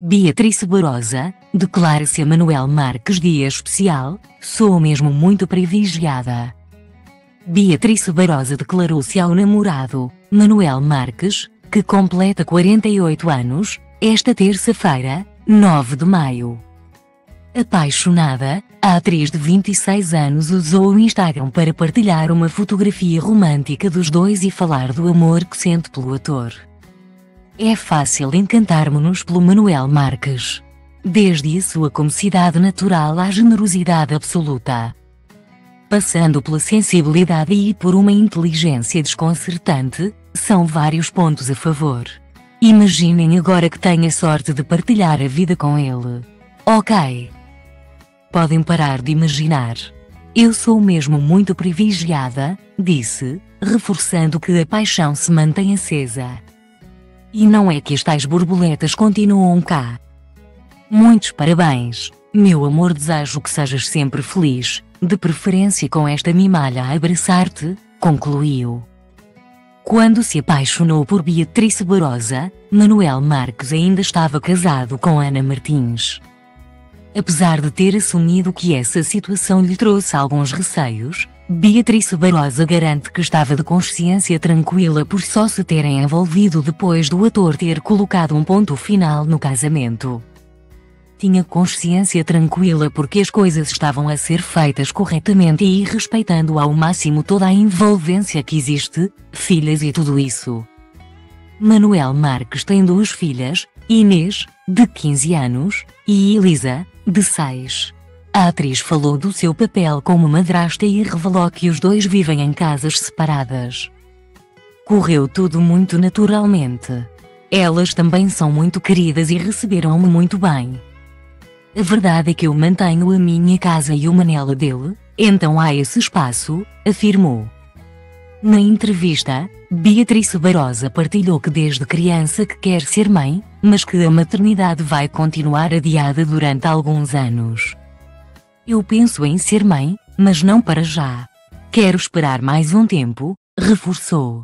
Beatriz Barosa, declara-se a Manuel Marques dia especial, sou mesmo muito privilegiada. Beatriz Barosa declarou-se ao namorado, Manuel Marques, que completa 48 anos, esta terça-feira, 9 de maio. Apaixonada, a atriz de 26 anos usou o Instagram para partilhar uma fotografia romântica dos dois e falar do amor que sente pelo ator. É fácil encantar-nos pelo Manuel Marques. Desde a sua comicidade natural à generosidade absoluta. Passando pela sensibilidade e por uma inteligência desconcertante, são vários pontos a favor. Imaginem agora que tenho a sorte de partilhar a vida com ele. Ok. Podem parar de imaginar. Eu sou mesmo muito privilegiada, disse, reforçando que a paixão se mantém acesa. E não é que as tais borboletas continuam cá. Muitos parabéns, meu amor. Desejo que sejas sempre feliz, de preferência com esta mimalha a abraçar-te, concluiu. Quando se apaixonou por Beatriz Barosa, Manuel Marques ainda estava casado com Ana Martins. Apesar de ter assumido que essa situação lhe trouxe alguns receios, Beatriz Barosa garante que estava de consciência tranquila por só se terem envolvido depois do ator ter colocado um ponto final no casamento. Tinha consciência tranquila porque as coisas estavam a ser feitas corretamente e respeitando ao máximo toda a envolvência que existe, filhas e tudo isso. Manuel Marques tem duas filhas, Inês, de 15 anos, e Elisa, de 6. A atriz falou do seu papel como madrasta e revelou que os dois vivem em casas separadas. Correu tudo muito naturalmente. Elas também são muito queridas e receberam-me muito bem. A verdade é que eu mantenho a minha casa e uma nela dele, então há esse espaço, afirmou. Na entrevista, Beatriz Barosa partilhou que desde criança que quer ser mãe, mas que a maternidade vai continuar adiada durante alguns anos. Eu penso em ser mãe, mas não para já. Quero esperar mais um tempo, reforçou.